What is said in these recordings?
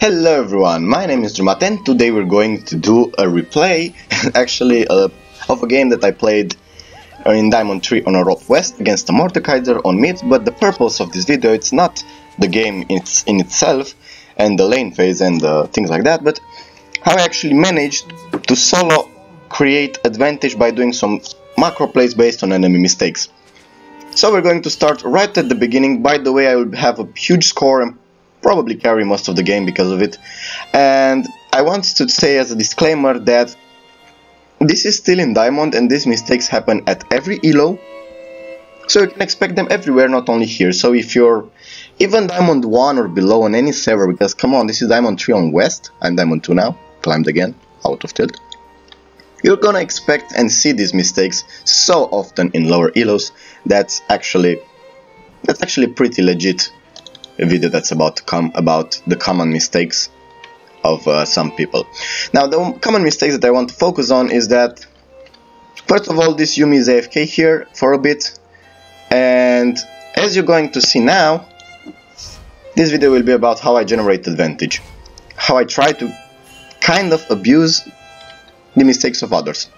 Hello everyone, my name is Drewmatth and today we're going to do a replay, actually, uh, of a game that I played in Diamond 3 on Europe West against the Mordekaiser on mid, but the purpose of this video it's not the game it's in itself and the lane phase and uh, things like that, but how I actually managed to solo create advantage by doing some macro plays based on enemy mistakes. So we're going to start right at the beginning, by the way I will have a huge score and probably carry most of the game because of it. And I want to say as a disclaimer that this is still in Diamond and these mistakes happen at every elo. So you can expect them everywhere, not only here. So if you're even Diamond 1 or below on any server, because come on, this is Diamond 3 on West, I'm Diamond 2 now, climbed again, out of tilt. You're gonna expect and see these mistakes so often in lower elos, that's actually that's actually pretty legit a video that's about to come about the common mistakes of uh, some people. Now the common mistakes that I want to focus on is that first of all this Yuumi is AFK here for a bit and as you're going to see now this video will be about how I generate advantage how I try to kind of abuse the mistakes of others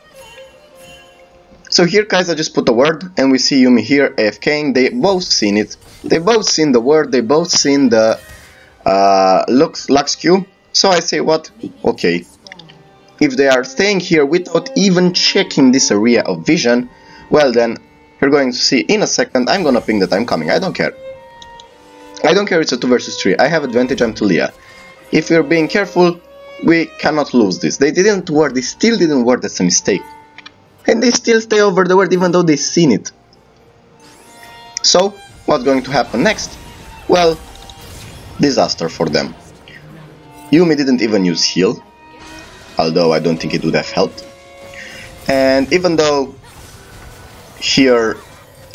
so here guys I just put a ward and we see Yuumi here AFKing, they both seen it. They both seen the ward, they both seen the uh, Lux, Lux Q. So I say what? Okay. If they are staying here without even checking this area of vision, well then, you're going to see in a second, I'm gonna ping that I'm coming, I don't care. I don't care it's a 2 versus 3, I have advantage, I'm Taliyah. If we're being careful, we cannot lose this. They didn't ward, they still didn't ward, that's a mistake and they still stay over the world even though they've seen it. So, what's going to happen next? Well, disaster for them. Yuumi didn't even use heal, although I don't think it would have helped. And even though here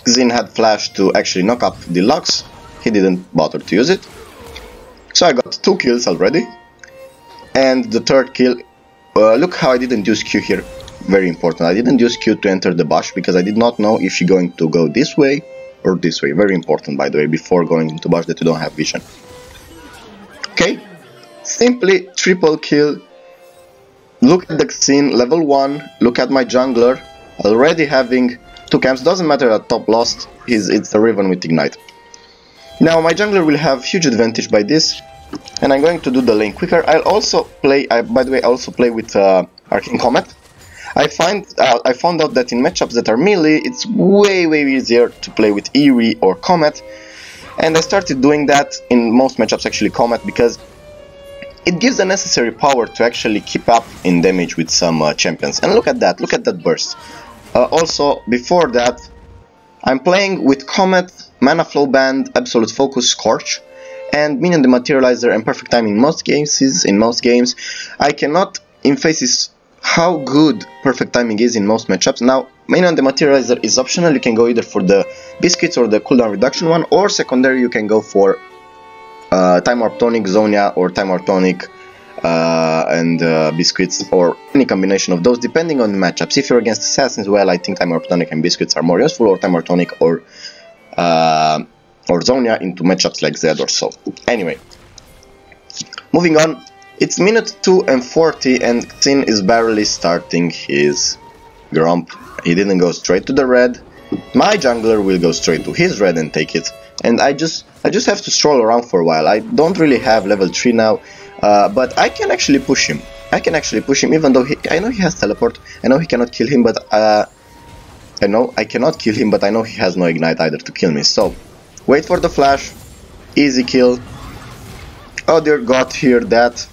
Xin had flash to actually knock up the Lux, he didn't bother to use it. So I got two kills already. And the third kill, uh, look how I didn't use Q here very important. I didn't use Q to enter the bush because I did not know if she's going to go this way or this way. Very important, by the way, before going into bush that you don't have vision. Okay, simply triple kill. Look at the scene, level 1, look at my jungler, already having two camps, doesn't matter that top lost, he's, it's a Riven with Ignite. Now my jungler will have huge advantage by this, and I'm going to do the lane quicker. I'll also play, I, by the way, I also play with uh, Arcane Comet, I find out, I found out that in matchups that are melee, it's way way easier to play with Aery or Comet, and I started doing that in most matchups actually Comet because it gives the necessary power to actually keep up in damage with some uh, champions. And look at that, look at that burst. Uh, also, before that, I'm playing with Comet, Mana Flow Band, Absolute Focus, Scorch, and Minion Dematerializer and Perfect Time in most games. In most games, I cannot in faces how good perfect timing is in most matchups. Now, Minion Dematerializer is optional, you can go either for the biscuits or the cooldown reduction one, or secondary you can go for uh, Time Warp Tonic, Zhonya, or Time Warp Tonic uh, and uh, biscuits, or any combination of those, depending on the matchups. If you're against assassins, well, I think Time Warp Tonic and biscuits are more useful, or Time Warp Tonic or uh, or Zhonya into matchups like Zed or so. Anyway, moving on, it's minute 2 and 40 and Xin is barely starting his Gromp. He didn't go straight to the red. My jungler will go straight to his red and take it. And I just I just have to stroll around for a while. I don't really have level 3 now, uh, but I can actually push him. I can actually push him even though he, I know he has teleport. I know he cannot kill him, but uh, I know I cannot kill him, but I know he has no ignite either to kill me. So, wait for the flash. Easy kill. Oh dear god, hear that.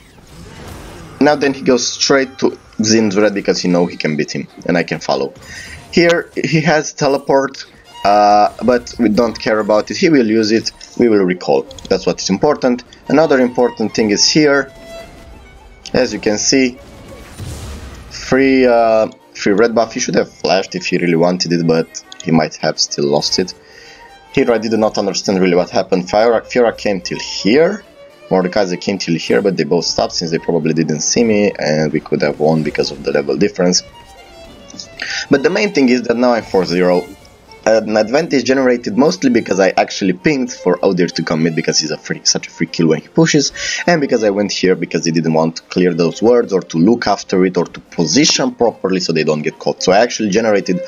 Now then he goes straight to Xin's red because he know he can beat him and I can follow. Here he has teleport, uh, but we don't care about it. He will use it, we will recall. That's what is important. Another important thing is here, as you can see, free, uh, free red buff. He should have flashed if he really wanted it, but he might have still lost it. Here I did not understand really what happened. Fiora, Fiora came till here Mordekaiser came till here, but they both stopped since they probably didn't see me, and we could have won because of the level difference. But the main thing is that now I'm 4-0. an advantage generated mostly because I actually pinged for Udyr to commit because he's a free, such a free kill when he pushes, and because I went here because he didn't want to clear those wards or to look after it or to position properly so they don't get caught. So I actually generated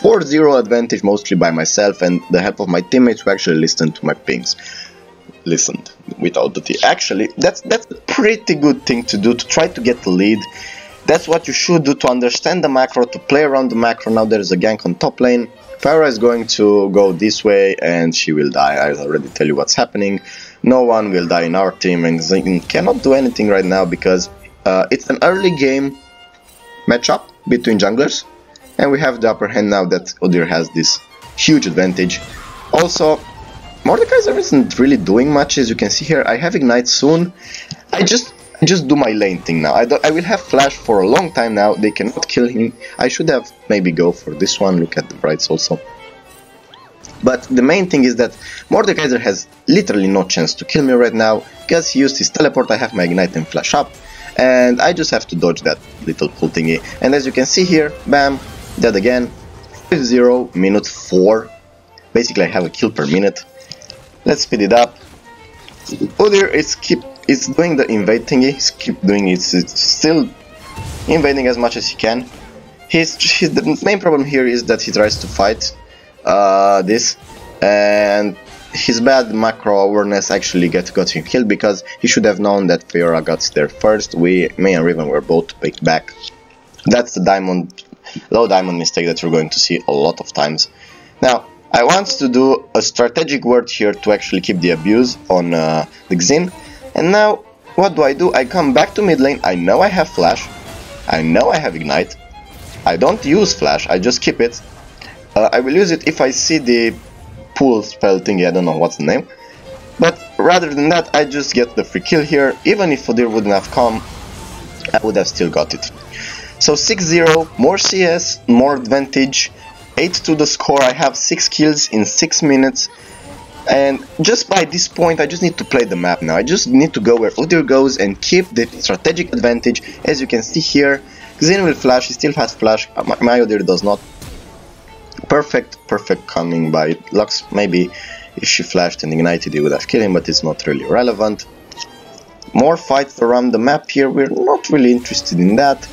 4-0 advantage mostly by myself and the help of my teammates who actually listened to my pings listened without the T. Actually, that's that's a pretty good thing to do to try to get the lead. That's what you should do to understand the macro, to play around the macro. Now there is a gank on top lane. Fiora is going to go this way and she will die. I already tell you what's happening. No one will die in our team and Xin cannot do anything right now because uh, it's an early game matchup between junglers and we have the upper hand now that Udyr has this huge advantage. Also, Mordekaiser isn't really doing much as you can see here. I have Ignite soon. I just just do my lane thing now. I, I will have Flash for a long time now. They cannot kill him. I should have maybe go for this one. Look at the brights also. But the main thing is that Mordekaiser has literally no chance to kill me right now because he used his teleport. I have my Ignite and Flash up. And I just have to dodge that little pull thingy. And as you can see here, bam, dead again. 5-0, minute 4. Basically I have a kill per minute. Let's speed it up. Udyr is keep is doing the invade thingy. Keep doing it. It's still invading as much as he can. His, his the main problem here is that he tries to fight uh, this, and his bad macro awareness actually get, got him killed because he should have known that Fiora got there first. We, me and Riven were both picked back. That's the diamond, low diamond mistake that we're going to see a lot of times. Now, I want to do a strategic ward here to actually keep the abuse on uh, the Xin. And now, what do I do? I come back to mid lane, I know I have flash, I know I have ignite, I don't use flash, I just keep it. Uh, I will use it if I see the pool spell thingy, I don't know what's the name. But rather than that, I just get the free kill here, even if Udyr wouldn't have come, I would have still got it. So 6-0, more CS, more advantage, 8 to the score, I have 6 kills in 6 minutes. And just by this point, I just need to play the map now. I just need to go where Udyr goes and keep the strategic advantage. As you can see here, Xin will flash, he still has flash, uh, my Udyr does not. Perfect, perfect coming by Lux. Maybe if she flashed and ignited, he would have killed him, but it's not really relevant. More fights around the map here, we're not really interested in that.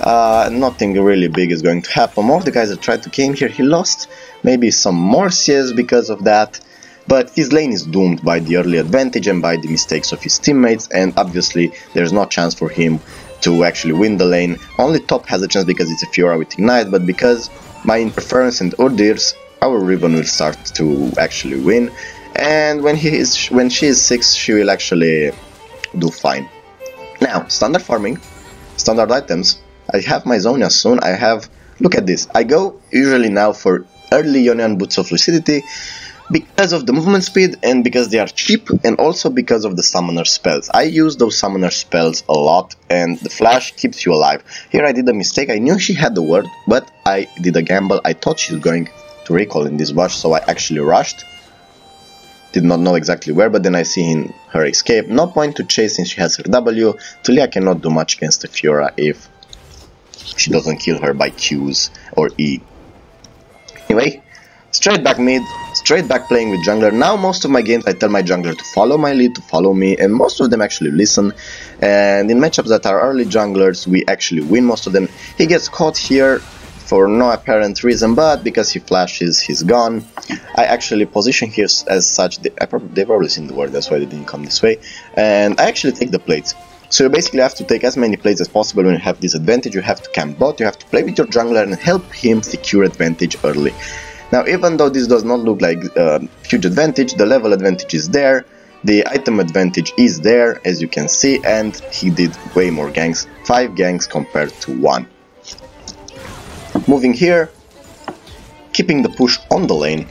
Uh, nothing really big is going to happen. Of the guys that tried to came here, he lost maybe some more CS because of that. But his lane is doomed by the early advantage and by the mistakes of his teammates and obviously there's no chance for him to actually win the lane. Only top has a chance because it's a Fiora with Ignite, but because my interference and Udyr's, our Riven will start to actually win. And when he is when she is 6, she will actually do fine. Now, standard farming, standard items, I have my Zhonya soon, I have, look at this, I go usually now for early Ionian Boots of Lucidity, because of the movement speed and because they are cheap and also because of the summoner spells. I use those summoner spells a lot and the flash keeps you alive. Here I did a mistake, I knew she had the ward, but I did a gamble, I thought she was going to recall in this bush, so I actually rushed. Did not know exactly where, but then I see in her escape. No point to chase since she has her W. Taliyah cannot do much against the Fiora if she doesn't kill her by Qs or E. Anyway, straight back mid, straight back playing with jungler. Now most of my games I tell my jungler to follow my lead, to follow me, and most of them actually listen. And in matchups that are early junglers, we actually win most of them. He gets caught here for no apparent reason, but because he flashes, he's gone. I actually position here as such, they've probably seen the ward, that's why they didn't come this way. And I actually take the plates. So you basically have to take as many plays as possible when you have this advantage, you have to camp bot, you have to play with your jungler and help him secure advantage early. Now even though this does not look like a huge advantage, the level advantage is there, the item advantage is there as you can see and he did way more ganks, 5 ganks compared to 1. Moving here, keeping the push on the lane,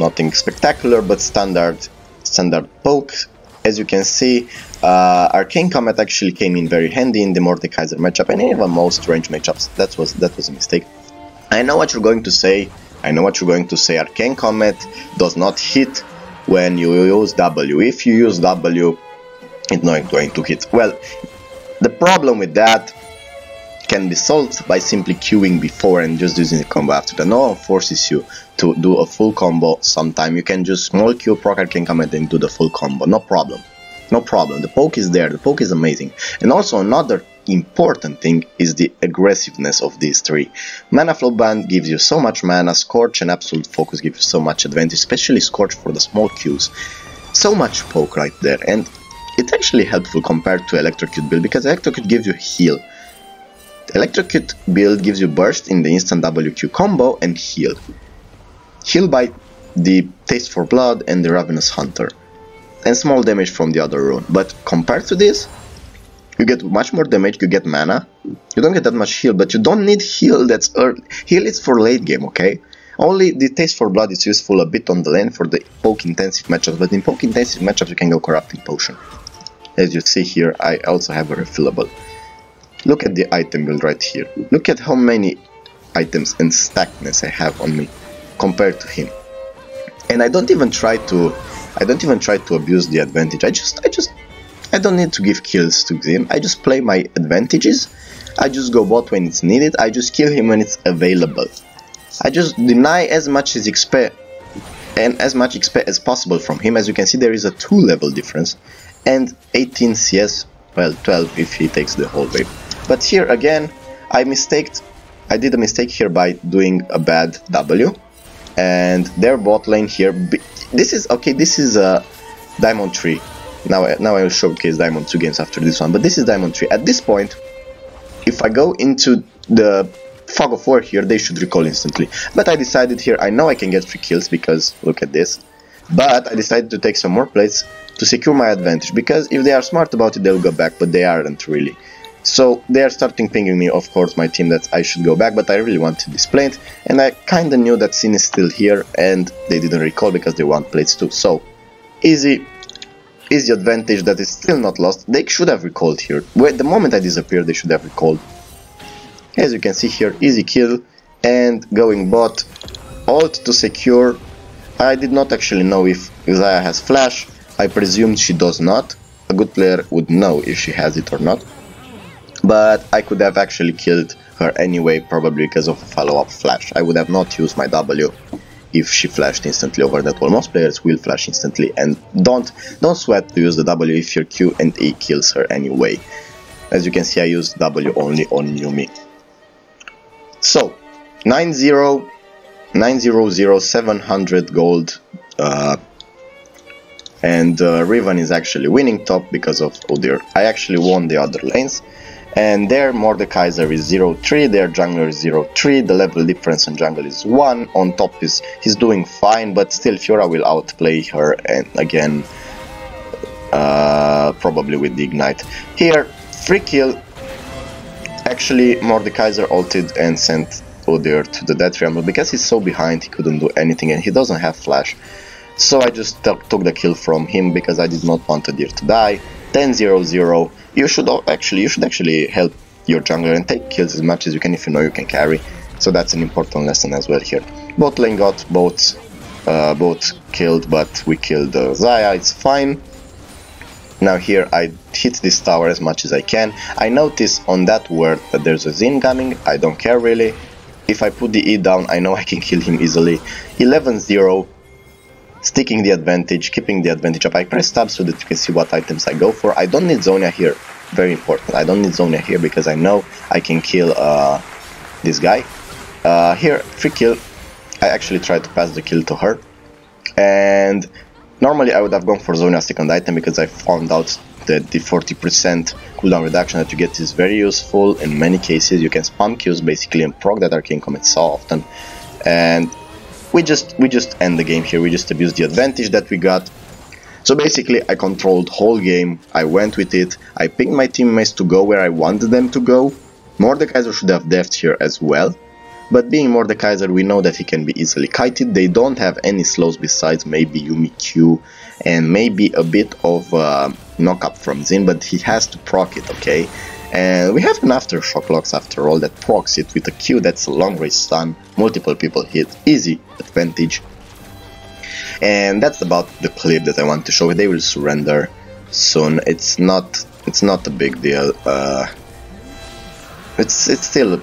nothing spectacular but standard standard poke. As you can see, uh, Arcane Comet actually came in very handy in the Mordekaiser matchup and even most range matchups. That was that was a mistake. I know what you're going to say. I know what you're going to say. Arcane Comet does not hit when you use W. If you use W, it's not going to hit. Well, the problem with that can be solved by simply queuing before and just using the combo after that. No one forces you to do a full combo sometime. You can just small queue, Procar can come and then do the full combo, no problem. No problem, the poke is there, the poke is amazing. And also another important thing is the aggressiveness of these three. Mana Flow Band gives you so much mana, Scorch and Absolute Focus give you so much advantage, especially Scorch for the small queues. So much poke right there, and it's actually helpful compared to Electrocute build because Electrocute gives you heal. Electrocute build gives you burst in the instant WQ combo and heal. Heal by the Taste for Blood and the Ravenous Hunter. And small damage from the other rune. But compared to this, you get much more damage, you get mana. You don't get that much heal, but you don't need heal that's early. Heal is for late game, okay? Only the Taste for Blood is useful a bit on the lane for the poke intensive matchups, but in poke intensive matchups you can go Corrupting Potion. As you see here, I also have a refillable. Look at the item build right here. Look at how many items and stackness I have on me compared to him. And I don't even try to I don't even try to abuse the advantage. I just I just I don't need to give kills to him. I just play my advantages. I just go bot when it's needed. I just kill him when it's available. I just deny as much as and as much XP as possible from him. As you can see, there is a 2 level difference and 18 CS, well 12 if he takes the whole wave. But here again, I mistaked, I did a mistake here by doing a bad W. And their bot lane here, this is, okay, this is a Diamond 3. Now, now I will showcase Diamond 2 games after this one, but this is Diamond 3. At this point, if I go into the Fog of War here, they should recall instantly. But I decided here, I know I can get 3 kills because, look at this. But I decided to take some more plates to secure my advantage, because if they are smart about it, they'll go back, but they aren't really. So they are starting pinging me, of course, my team that I should go back, but I really wanted this plate, and I kinda knew that Xin is still here, and they didn't recall because they want plates too. So, easy, easy advantage that is still not lost. They should have recalled here. Well, the moment I disappeared, they should have recalled. As you can see here, easy kill, and going bot, alt to secure. I did not actually know if Xayah has flash, I presumed she does not. A good player would know if she has it or not but I could have actually killed her anyway, probably because of a follow-up flash. I would have not used my W if she flashed instantly over that wall. Most players will flash instantly, and don't don't sweat to use the W if your Q and E kills her anyway. As you can see, I used W only on Yuumi. So, 9-0, 900, 700 gold, uh, and uh, Riven is actually winning top because of Udyr. I actually won the other lanes, and their Mordekaiser is 0-3, their jungler is 0-3, the level difference in jungle is 1, on top is he's doing fine, but still Fiora will outplay her and again uh, probably with the ignite. Here, free kill, actually Mordekaiser ulted and sent Udyr to the Death Realm, because he's so behind he couldn't do anything and he doesn't have flash. So I just took the kill from him because I did not want Udyr to die. 10-0-0 you should actually you should actually help your jungler and take kills as much as you can if you know you can carry. So that's an important lesson as well here. Bot lane got both uh, both killed, but we killed uh, Xayah. It's fine. Now here I hit this tower as much as I can. I notice on that ward that there's a Xin coming. I don't care really. If I put the E down, I know I can kill him easily. 11-0 sticking the advantage, keeping the advantage up. I press tab so that you can see what items I go for. I don't need Zhonya here, very important. I don't need Zhonya here because I know I can kill uh, this guy. Uh, here, free kill. I actually tried to pass the kill to her. And normally I would have gone for Zhonya second item because I found out that the 40% cooldown reduction that you get is very useful. In many cases you can spam kills basically and proc that arcane comet so often. And we just we just end the game here. We just abuse the advantage that we got. So basically, I controlled whole game. I went with it. I picked my teammates to go where I wanted them to go. Mordekaiser should have death here as well. But being Mordekaiser, we know that he can be easily kited. They don't have any slows besides maybe Yuumi Q and maybe a bit of uh, knock-up from Xin, but he has to proc it, okay? And we have an Aftershock Lux after all that procs it with a Q that's a long range stun, multiple people hit, easy advantage. And that's about the clip that I want to show. You. They will surrender soon. It's not it's not a big deal. Uh, it's it's still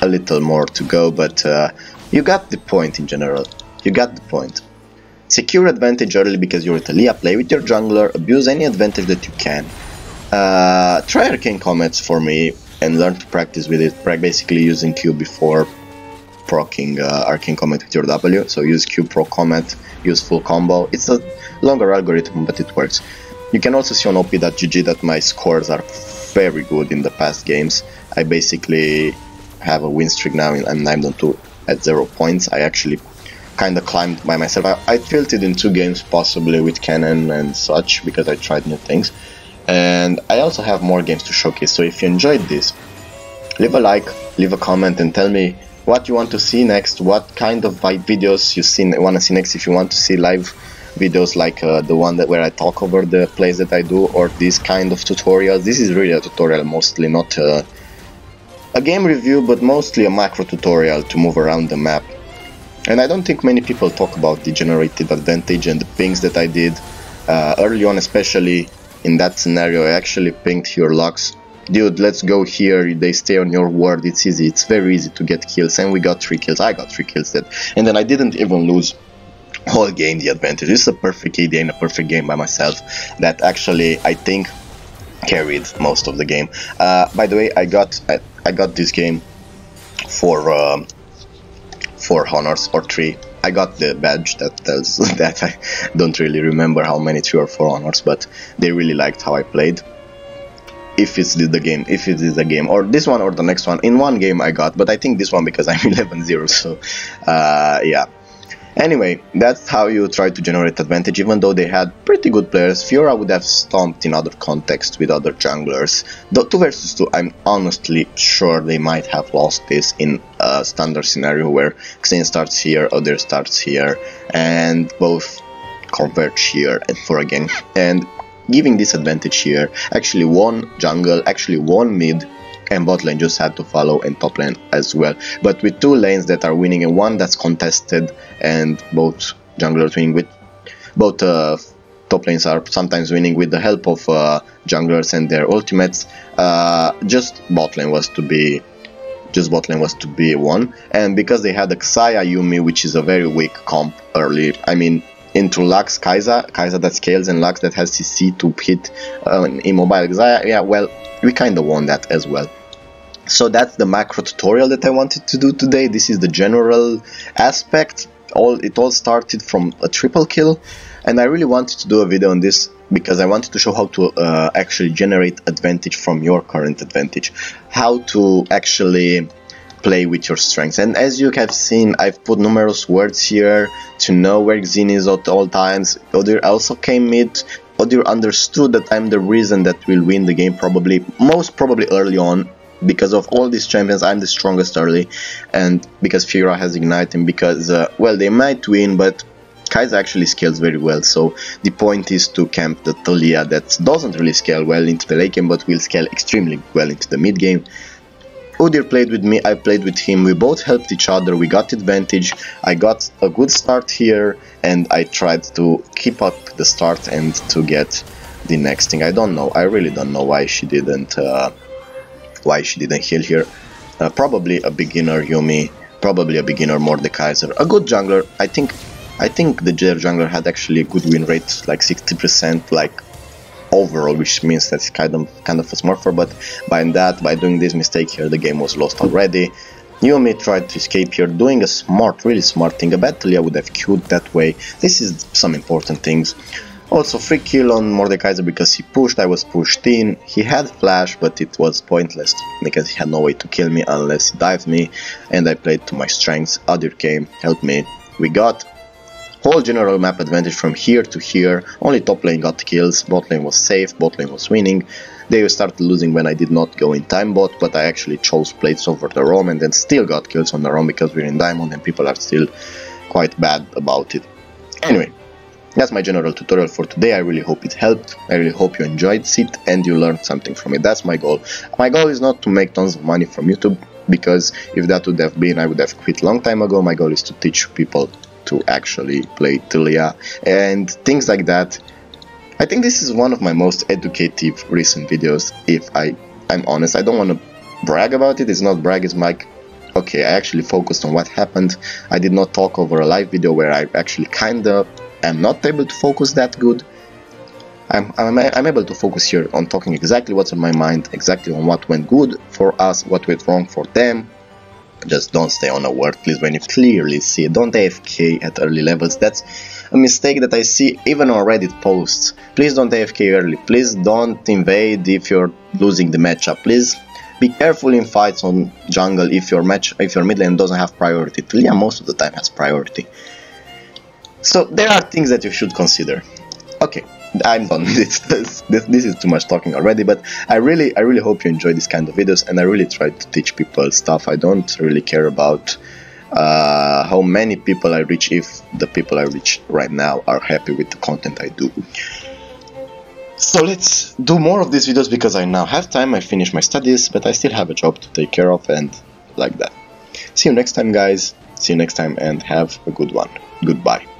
a little more to go, but uh, you got the point in general. You got the point. Secure advantage early because you're Taliyah, play with your jungler, abuse any advantage that you can. Uh, try Arcane Comets for me and learn to practice with it, basically using Q before proccing uh, Arcane Comet with your W. So use Q Pro Comet, use full combo. It's a longer algorithm, but it works. You can also see on op.gg that my scores are very good in the past games. I basically have a win streak now and I'm 9 2 at 0 points. I actually kind of climbed by myself. I, I tilted in two games possibly with Kennen and such because I tried new things. And I also have more games to showcase, so if you enjoyed this, leave a like, leave a comment and tell me what you want to see next, what kind of videos you want to see next, if you want to see live videos like uh, the one that where I talk over the plays that I do or this kind of tutorials. This is really a tutorial mostly, not uh, a game review, but mostly a macro tutorial to move around the map. And I don't think many people talk about the generated advantage and the pings that I did. Uh, early on, especially in that scenario, I actually pinged your locks. Dude, let's go here, they stay on your ward, it's easy, it's very easy to get kills, and we got 3 kills, I got 3 kills that, and then I didn't even lose whole game the advantage. This is a perfect idea and a perfect game by myself that actually I think carried most of the game. Uh, by the way, I got I, I got this game for um, four honors or three. I got the badge that tells that I don't really remember how many three or four honors, but they really liked how I played. If it's the game, if it is the game, or this one or the next one. In one game I got, but I think this one because I'm 11-0, so uh, yeah. Anyway, that's how you try to generate advantage, even though they had pretty good players. Fiora would have stomped in other contexts with other junglers. The 2 versus 2, I'm honestly sure they might have lost this in a standard scenario where Xayah starts here, Udyr starts here, and both converge here and for again. And giving this advantage here, actually one jungle, actually one mid, and bot lane just had to follow and top lane as well. But with two lanes that are winning and one that's contested and both junglers winning with both uh, top lanes are sometimes winning with the help of uh, junglers and their ultimates, uh, just bot lane was to be just bot lane was to be one and because they had a Xayah Yuumi which is a very weak comp early I mean into Lux Kaiser, Kai'Sa that scales and Lux that has CC to hit uh, immobile Xayah, yeah well we kind of won that as well. So that's the macro tutorial that I wanted to do today. This is the general aspect. All It all started from a triple kill and I really wanted to do a video on this because I wanted to show how to uh, actually generate advantage from your current advantage. How to actually play with your strengths. And as you have seen, I've put numerous wards here to know where Xin is at all times. Udyr also came mid Udyr understood that I'm the reason that will win the game probably, most probably early on, because of all these champions I'm the strongest early, and because Fiora has Ignite and because, uh, well, they might win, but Kai'Sa actually scales very well, so the point is to camp the Taliyah that doesn't really scale well into the late game, but will scale extremely well into the mid game. Udyr played with me, I played with him, we both helped each other, we got advantage, I got a good start here and I tried to keep up the start and to get the next thing. I don't know, I really don't know why she didn't uh, why she didn't heal here. Uh, probably a beginner Yuumi, probably a beginner Mordekaiser, a good jungler. I think I think the jungler had actually a good win rate, like 60%, like overall, which means that it's kind of kind of a smurfer. But by that, by doing this mistake here, the game was lost already. Yuumi tried to escape here, doing a smart, really smart thing. A bad Taliyah would have queued that way. This is some important things. Also, free kill on Mordekaiser because he pushed, I was pushed in. He had flash, but it was pointless because he had no way to kill me unless he dived me. And I played to my strengths. Udyr came, helped me. We got Whole general map advantage from here to here, only top lane got kills, bot lane was safe, bot lane was winning. They started losing when I did not go in time bot, but I actually chose plates over the roam and then still got kills on the roam because we're in diamond and people are still quite bad about it. Anyway, that's my general tutorial for today. I really hope it helped. I really hope you enjoyed it and you learned something from it. That's my goal. My goal is not to make tons of money from YouTube because if that would have been, I would have quit long time ago. My goal is to teach people to actually play Taliyah and things like that. I think this is one of my most educative recent videos if I I'm honest. I don't want to brag about it. It's not brag. It's like, okay, I actually focused on what happened. I did not talk over a live video where I actually kinda am not able to focus that good. I'm, I'm, I'm able to focus here on talking exactly what's in my mind, exactly on what went good for us, what went wrong for them. Just don't stay on a ward, please, when you clearly see. Don't AFK at early levels. That's a mistake that I see even on Reddit posts. Please don't AFK early. Please don't invade if you're losing the matchup. Please be careful in fights on jungle if your match if your mid lane doesn't have priority. Lilia most of the time has priority. So there are things that you should consider. Okay, I'm done. this, this, this is too much talking already, but I really, I really hope you enjoy this kind of videos, and I really try to teach people stuff. I don't really care about uh, how many people I reach if the people I reach right now are happy with the content I do. So let's do more of these videos because I now have time, I finish my studies, but I still have a job to take care of and like that. See you next time guys, see you next time and have a good one. Goodbye.